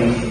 you.